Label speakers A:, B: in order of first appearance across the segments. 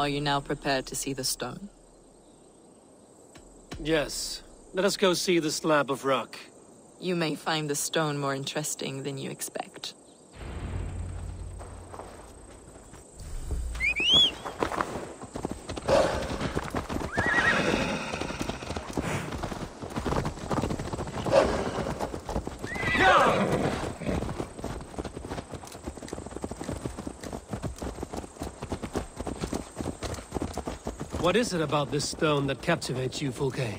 A: Are you now prepared to see the stone?
B: Yes. Let us go see the slab of rock.
A: You may find the stone more interesting than you expect.
B: What is it about this stone that captivates you, Fulke?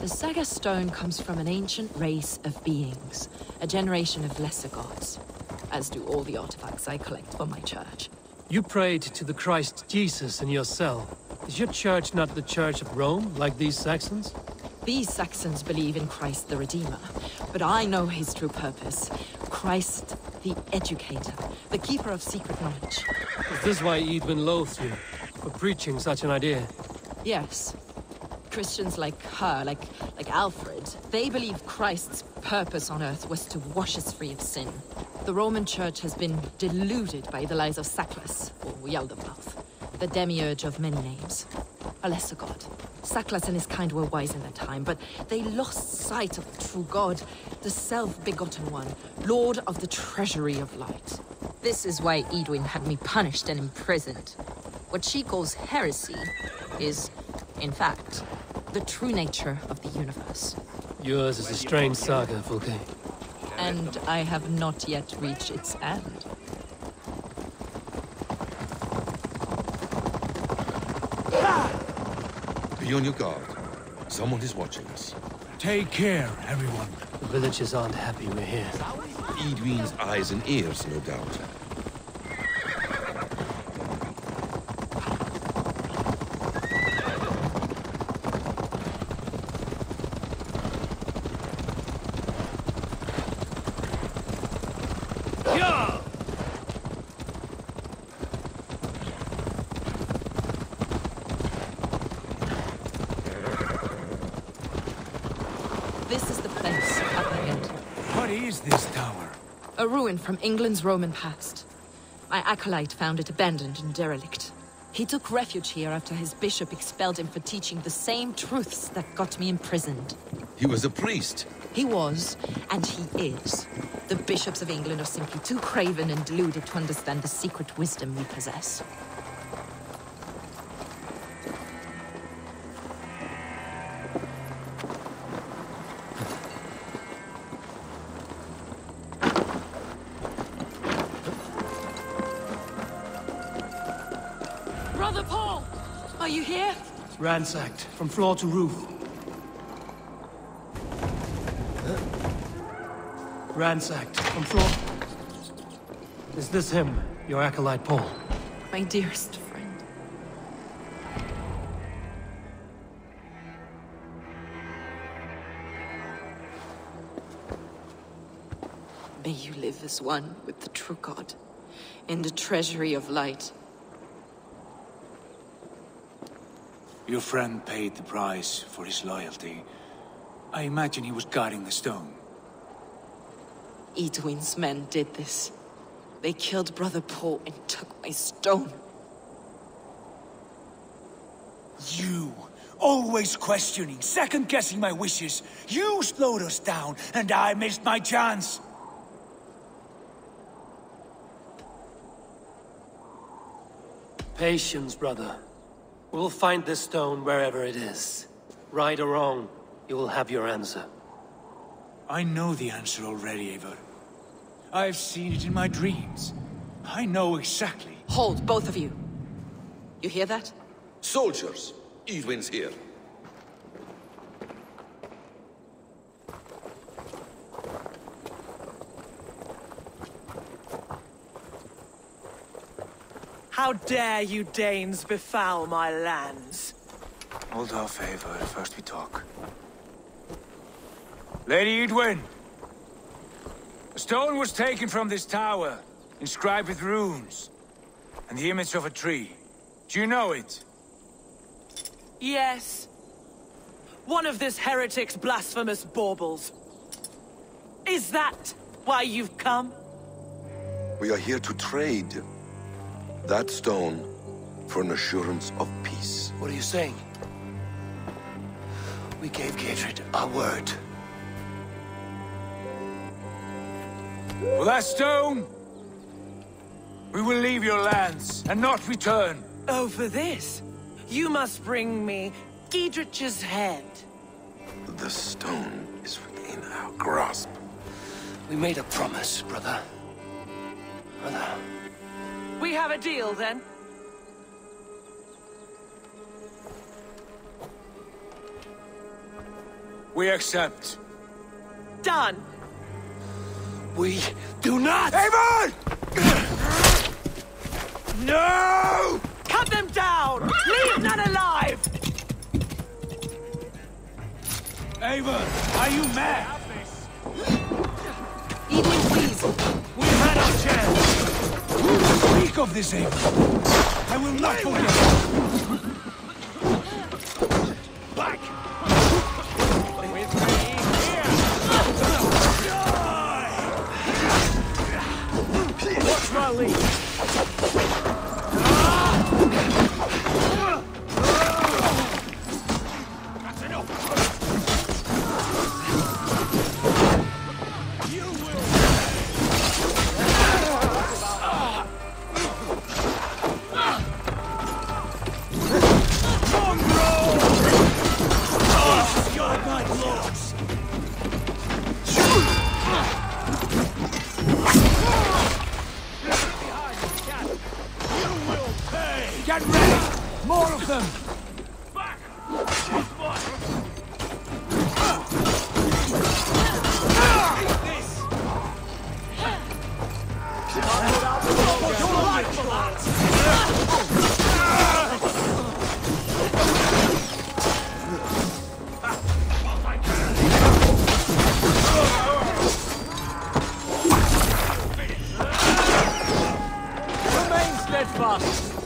A: The Saga stone comes from an ancient race of beings, a generation of lesser gods, as do all the artifacts I collect for my church.
B: You prayed to the Christ Jesus in your cell. Is your church not the Church of Rome, like these Saxons?
A: These Saxons believe in Christ the Redeemer, but I know his true purpose. Christ the Educator, the Keeper of Secret Knowledge.
B: Is this why Edwin loathes you? For preaching such an idea?
A: Yes. Christians like her, like like Alfred, they believe Christ's purpose on earth was to wash us free of sin. The Roman Church has been deluded by the lies of Saklas, or Yaldabaoth, the demiurge of many names. A lesser god. Saklas and his kind were wise in their time, but they lost sight of the true god, the self-begotten one, lord of the treasury of light. This is why Edwin had me punished and imprisoned. What she calls heresy is, in fact, the true nature of the universe.
B: Yours is a strange saga, Fulke.
A: And I have not yet reached its end.
C: Be on your guard. Someone is watching us.
D: Take care, everyone.
B: The villagers aren't happy we're here.
C: Edwin's eyes and ears, no doubt.
A: This is the place up ahead.
D: What is this tower?
A: A ruin from England's Roman past. My acolyte found it abandoned and derelict. He took refuge here after his bishop expelled him for teaching the same truths that got me imprisoned.
C: He was a priest.
A: He was, and he is. The bishops of England are simply too craven and deluded to understand the secret wisdom we possess.
B: Ransacked, from floor to roof. Ransacked, from floor... Is this him, your acolyte Paul?
A: My dearest friend. May you live as one with the true God, in the treasury of light.
D: Your friend paid the price for his loyalty. I imagine he was guarding the stone.
A: Edwin's men did this. They killed Brother Paul and took my stone.
D: You! Always questioning, second-guessing my wishes. You slowed us down, and I missed my chance.
B: Patience, brother. We'll find this stone wherever it is. Right or wrong, you will have your answer.
D: I know the answer already, Eivor. I've seen it in my dreams. I know exactly.
A: Hold, both of you. You hear that?
C: Soldiers! Edwin's here.
E: How dare you Danes befoul my lands?
D: Hold our favor, First we talk. Lady Edwin! A stone was taken from this tower, inscribed with runes, and the image of a tree. Do you know it?
E: Yes. One of this heretic's blasphemous baubles. Is that why you've come?
C: We are here to trade. That stone for an assurance of peace.
B: What are you saying? We gave Gatred our word.
D: For that stone, we will leave your lands and not return.
E: Oh, for this? You must bring me Giedrich's head.
C: The stone is within our grasp.
B: We made a promise, brother. Brother.
E: We have a deal, then?
D: We accept.
E: Done.
B: We do not!
D: Avon! no!
E: Cut them down! Leave none alive!
D: Avon, are you mad?
A: Edwin, please!
D: We've had our chance! Speak of this, Avon! I will not forget! Remain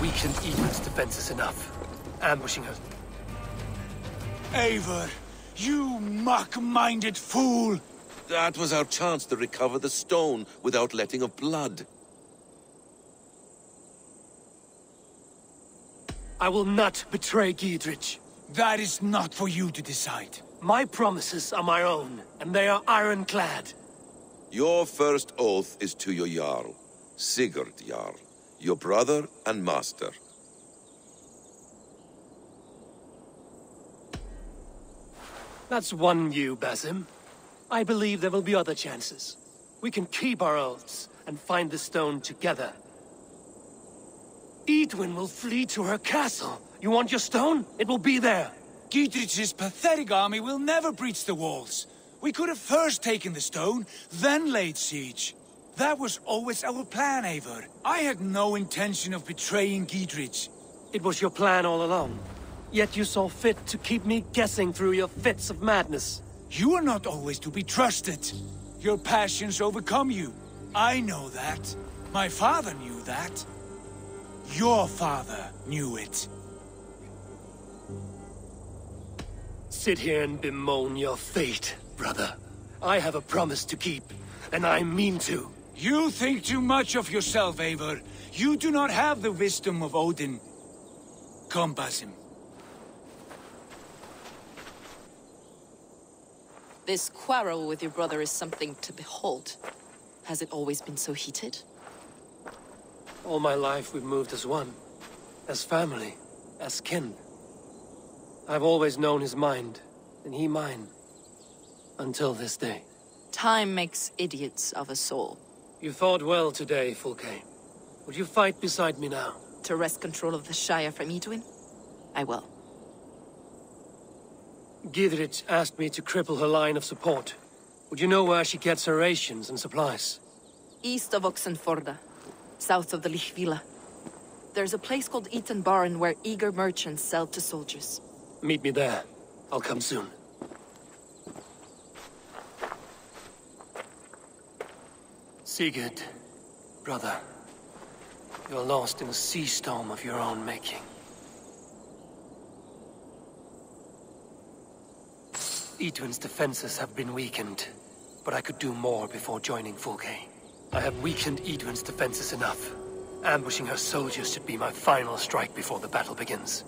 B: weakened Edwin's defenses enough. Ambushing her.
D: Eivor, you mock-minded fool!
C: That was our chance to recover the stone without letting of blood.
B: I will not betray Giedrich.
D: That is not for you to decide.
B: My promises are my own, and they are ironclad.
C: Your first oath is to your Jarl, Sigurd Jarl, your brother and master.
B: That's one view, Basim. I believe there will be other chances. We can keep our oaths and find the stone together. Edwin will flee to her castle. You want your stone? It will be there.
D: Giedrich's pathetic army will never breach the walls. We could have first taken the stone, then laid siege. That was always our plan, Eivor. I had no intention of betraying Giedrich.
B: It was your plan all along. Yet you saw fit to keep me guessing through your fits of madness.
D: You are not always to be trusted. Your passions overcome you. I know that. My father knew that. Your father knew it.
B: Sit here and bemoan your fate, brother. I have a promise to keep, and I mean to.
D: You think too much of yourself, Eivor. You do not have the wisdom of Odin. Come, Basim.
A: This quarrel with your brother is something to behold. Has it always been so heated?
B: All my life we've moved as one. As family. As kin. I've always known his mind, and he mine. Until this day.
A: Time makes idiots of us all.
B: You fought well today, Fulke. Would you fight beside me now?
A: To wrest control of the Shire from Edwin? I will.
B: Githrit asked me to cripple her line of support. Would you know where she gets her rations and supplies?
A: East of Oxenforda, south of the Lichvila. There's a place called Eaton Barn where eager merchants sell to soldiers.
B: Meet me there. I'll come soon. Sigurd, brother, you're lost in a sea storm of your own making. Edwin's defenses have been weakened, but I could do more before joining Fulke. I have weakened Edwin's defenses enough. Ambushing her soldiers should be my final strike before the battle begins.